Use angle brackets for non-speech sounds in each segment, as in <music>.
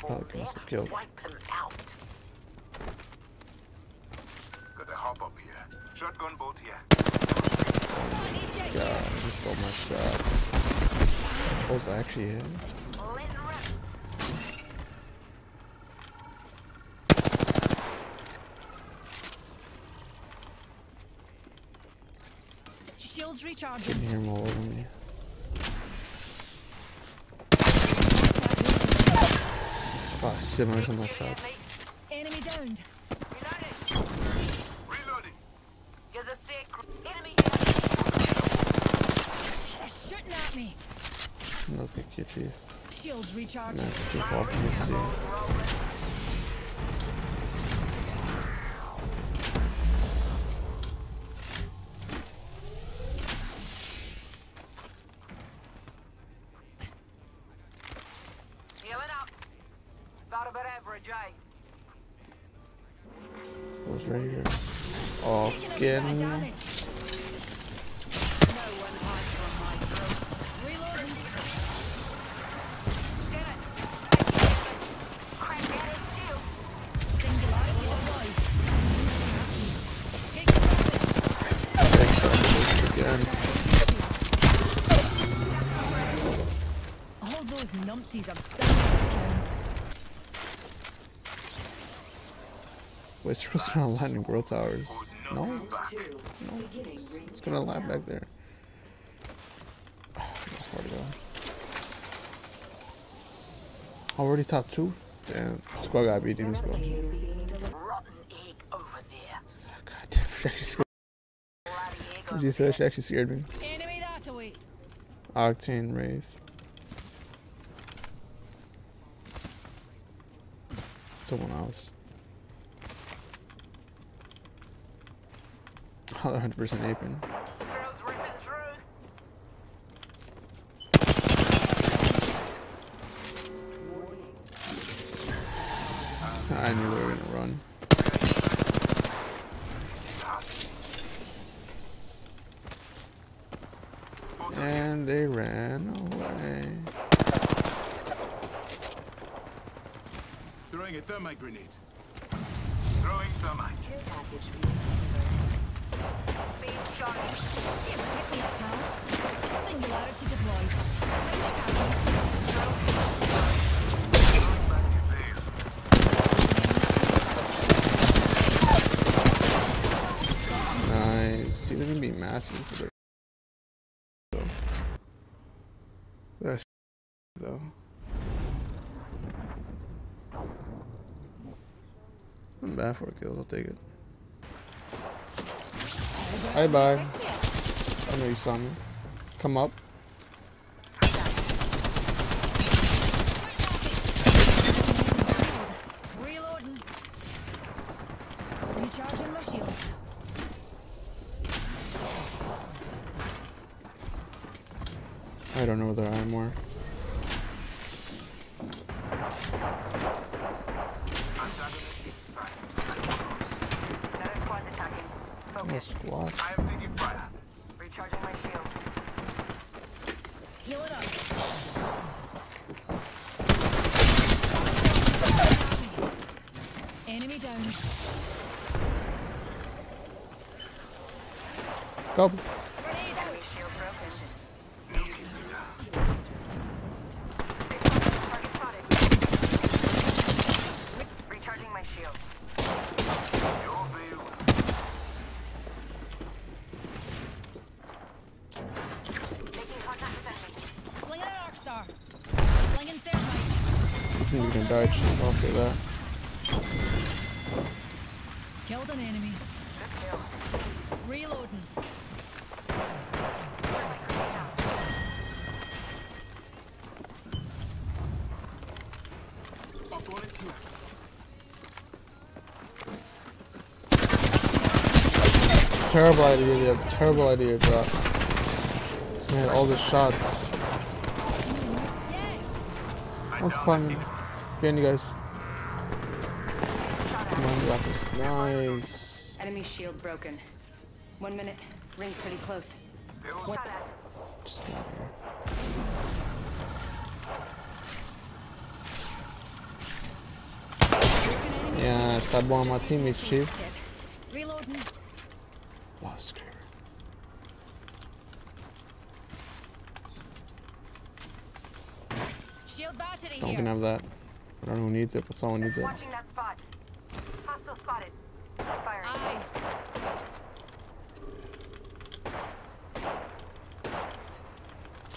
Probably could have killed. Wipe them out. Got a hop up here. Shotgun bolt here. God, I just stole my shots. Oh, what was actually hit? Let and rip. Shields Can recharging. hear him all over me. Oh, similar to my shots. Enemy downed. Reloading. Here's a sick enemy. About about average, eh? It was right here. Oh, Taking a bit of getting. damage. No one hides from my throat. Reloading. Did it. Crack at it, shield. Singularity deployed. Take damage. Thanks, again. All those numpties are bound to count. Wait, it's to not land in growth towers. No, back. it's gonna land back there. Go. Already top two? Damn, squad got beat over there. God damn, she actually scared you say there. she actually scared me? Octane Wraith. Someone else. They're 100% aping. Drills ripping through. I knew they were gonna run. And they ran away. Throwing a thermite grenade. Throwing thermite. Though. I'm bad for a kill. I'll take it. Bye bye. I know you saw me. Come up. Recharging my shields. I don't know whether I am more. Antagonist in sight. Another squad's attacking. Focus. squad. I am taking fire. Recharging my shield. Heal it up. Enemy down. Go. Grenade out. Enemy shield broken. Target spotted. Recharging my shield. Your view. Making contact with enemy. Flinging an arc star. Flinging thermite. I think we can dodge. I'll say that. Killed an enemy. Reloading. Terrible idea, yeah. Terrible idea, drop. This man all the shots. Yes. One's climbing. Behind you guys. Come on, the office. Nice. Enemy shield broken. One minute. Ring's pretty close. Just not here. Stop blowing my teammates, Chief. Reloading. Wow, scary. Shield battery Don't have that. I don't know who needs it, but someone needs it. Watching that spot. Hostile spotted. Firing. Aye.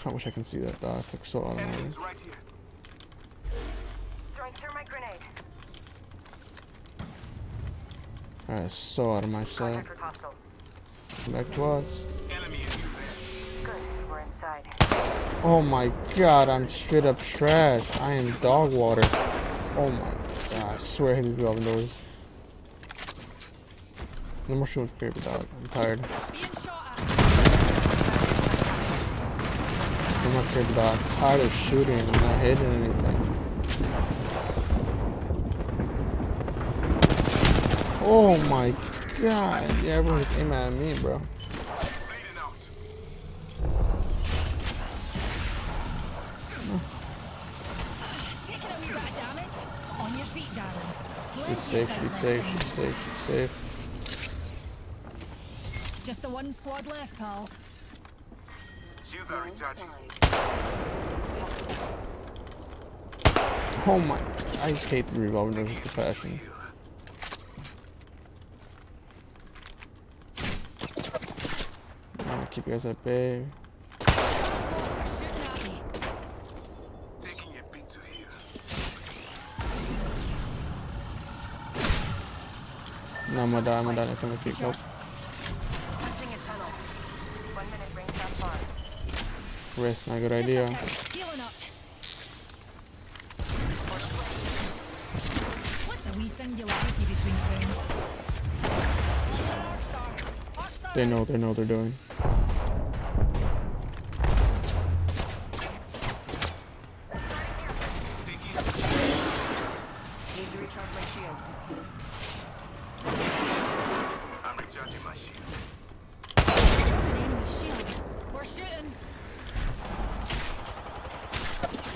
I wish I can see that. That's like so out of my Enemies right here. Throwing thermite grenade. Alright, so out of my sight. Contact with hostile. Come back to us. Inside. Oh my god, I'm straight up trash. I am dog water. Oh my god, I swear these revolving doors. No more shooting paper dog. I'm tired. No more paper dog. I'm tired of shooting I'm not hitting anything. Oh my god. Yeah, everyone's aiming at me, bro. Shoot Plenty safe, of shoot time safe, left. shoot safe, shoot safe. Just the one squad left, pals. Shields are recharging. Oh my. I hate the revolving doors with a passion. I'll keep you guys at bay. No, I'm gonna die, I'm gonna die next time I keep help. Reaching a tunnel. One minute range that far. Rest, not a good idea. a tick. Healing up. What's a wee singularity between friends? Like an arc star. Arc star. They know what they know what they're doing. Need to recharge my shields. I'm recharging my shield.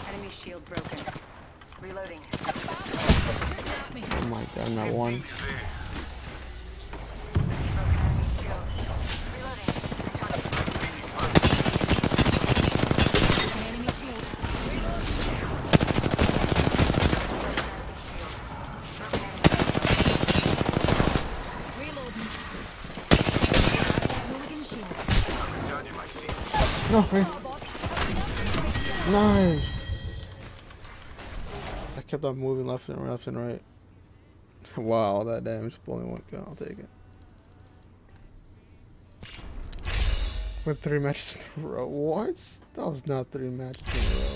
Enemy shield broken. Reloading. Oh my god, not one. Is there. Broken enemy shield. Reloading. An enemy shield. Reloading. Mulligan shield. Recharging my Nice. I kept on moving left and left and right. <laughs> Wow, that damage. Only one gun. I'll take it. With three <laughs> matches in a row. What? That was not three matches in a row.